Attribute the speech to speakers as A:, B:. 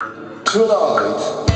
A: Tonight.